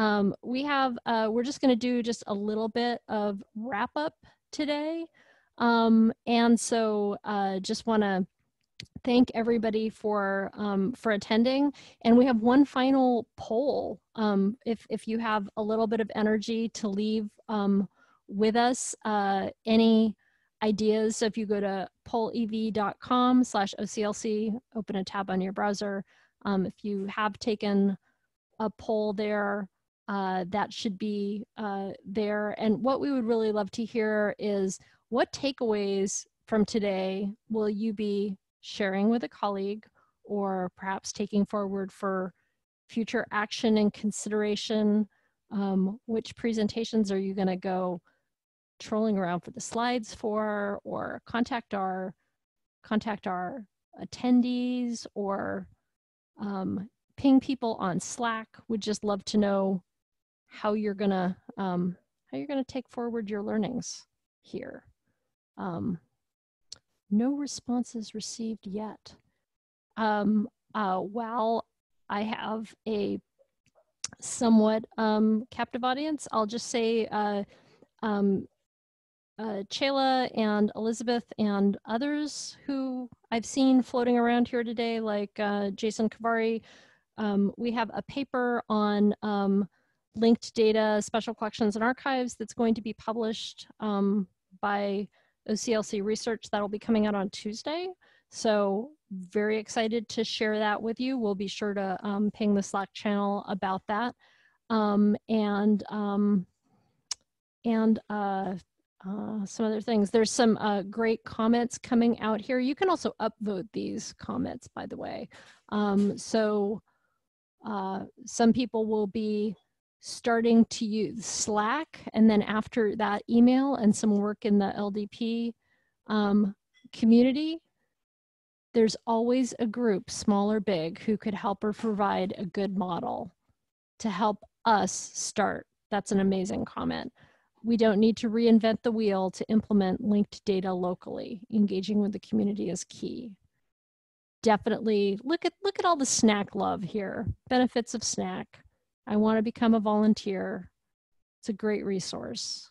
Um, we have, uh, we're just going to do just a little bit of wrap up today. Um, and so uh, just want to thank everybody for um, for attending. And we have one final poll. Um, if if you have a little bit of energy to leave um, with us, uh, any ideas? So if you go to pollev.com slash OCLC, open a tab on your browser. Um, if you have taken a poll there, uh, that should be uh, there. And what we would really love to hear is what takeaways from today will you be sharing with a colleague or perhaps taking forward for future action and consideration? Um, which presentations are you going to go trolling around for the slides for or contact our contact our attendees or um, ping people on Slack. Would just love to know how you're gonna um, how you're gonna take forward your learnings here. Um, no responses received yet. Um, uh, while I have a somewhat um, captive audience, I'll just say uh, um, uh, Chela and Elizabeth and others who I've seen floating around here today, like uh, Jason Kovari. Um, we have a paper on um, linked data, special collections and archives that's going to be published um, by OCLC Research that'll be coming out on Tuesday. So very excited to share that with you. We'll be sure to um, ping the Slack channel about that. Um, and um, and uh, uh, some other things. There's some uh, great comments coming out here. You can also upvote these comments, by the way. Um, so uh, some people will be starting to use Slack, and then after that, email and some work in the LDP um, community. There's always a group, small or big, who could help or provide a good model to help us start. That's an amazing comment. We don't need to reinvent the wheel to implement linked data locally. Engaging with the community is key. Definitely look at look at all the SNAC love here. Benefits of SNAC. I want to become a volunteer. It's a great resource.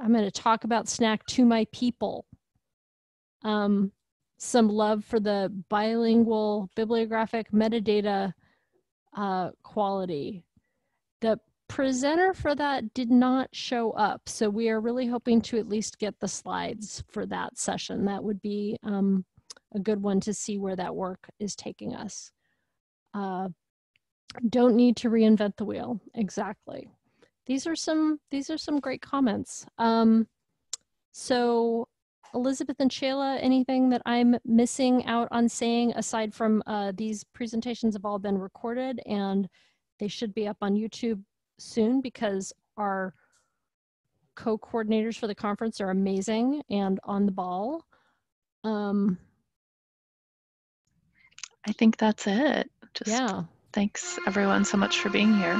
I'm going to talk about SNAC to my people. Um, some love for the bilingual bibliographic metadata uh, quality. The presenter for that did not show up. So we are really hoping to at least get the slides for that session. That would be um, a good one to see where that work is taking us. Uh, don't need to reinvent the wheel. Exactly. These are some, these are some great comments. Um, so Elizabeth and Shayla, anything that I'm missing out on saying aside from uh, these presentations have all been recorded and they should be up on YouTube soon because our co-coordinators for the conference are amazing and on the ball. Um, I think that's it. Just yeah. Thanks everyone so much for being here.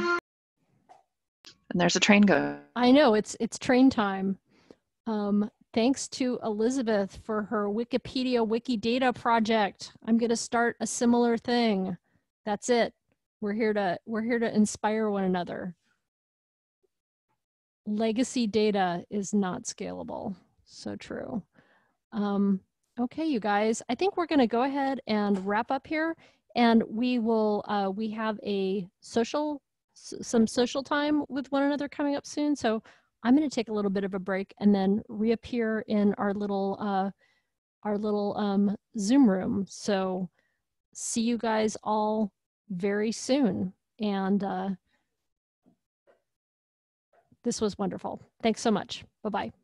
And there's a train going. I know it's it's train time. Um, thanks to Elizabeth for her Wikipedia Wikidata project. I'm going to start a similar thing. That's it. We're here to we're here to inspire one another legacy data is not scalable. So true. Um, okay, you guys, I think we're going to go ahead and wrap up here. And we will, uh, we have a social, some social time with one another coming up soon. So I'm going to take a little bit of a break and then reappear in our little, uh, our little um, Zoom room. So see you guys all very soon. And uh, this was wonderful. Thanks so much. Bye bye.